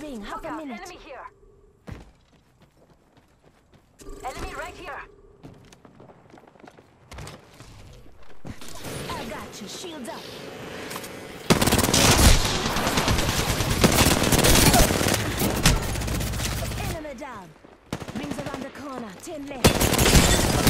ring. Half a minute. enemy here. Enemy right here. I got you. Shields up. Enemy down. Rings around the corner. Ten left.